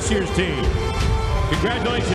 this year's team. Congratulations.